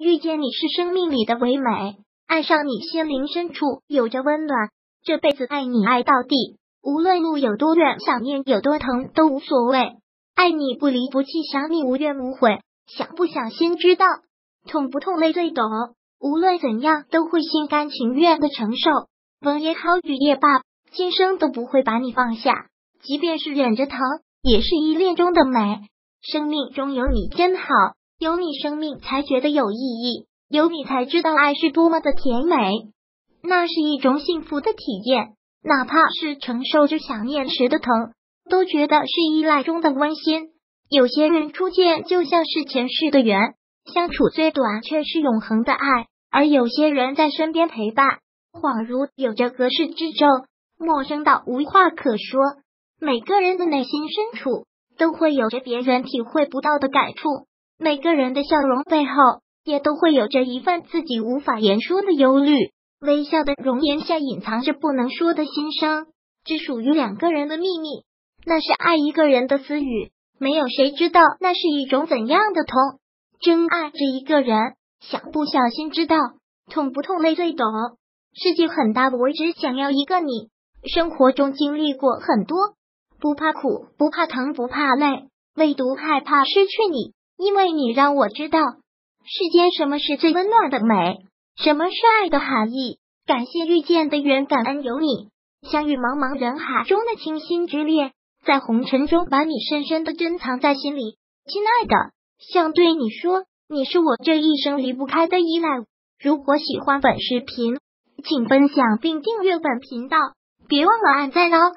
遇见你是生命里的唯美，爱上你心灵深处有着温暖，这辈子爱你爱到底，无论路有多远，想念有多疼都无所谓，爱你不离不弃，想你无怨无悔，想不想心知道，痛不痛泪最懂，无论怎样都会心甘情愿的承受，风也好雨也罢，今生都不会把你放下，即便是忍着疼，也是依恋中的美。生命中有你真好，有你生命才觉得有意义，有你才知道爱是多么的甜美，那是一种幸福的体验。哪怕是承受着想念时的疼，都觉得是依赖中的温馨。有些人初见就像是前世的缘，相处最短却是永恒的爱；而有些人在身边陪伴，恍如有着隔世之咒，陌生到无话可说。每个人的内心深处。都会有着别人体会不到的感触，每个人的笑容背后也都会有着一份自己无法言说的忧虑。微笑的容颜下隐藏着不能说的心声，只属于两个人的秘密。那是爱一个人的私语，没有谁知道那是一种怎样的痛。真爱这一个人，想不小心知道，痛不痛泪最懂。世界很大，我只想要一个你。生活中经历过很多。不怕苦，不怕疼，不怕累，唯独害怕失去你。因为你让我知道世间什么是最温暖的美，什么是爱的含义。感谢遇见的缘，感恩有你。相遇茫茫人海中的倾心之恋，在红尘中把你深深的珍藏在心里。亲爱的，想对你说，你是我这一生离不开的依赖。如果喜欢本视频，请分享并订阅本频道，别忘了按赞哦。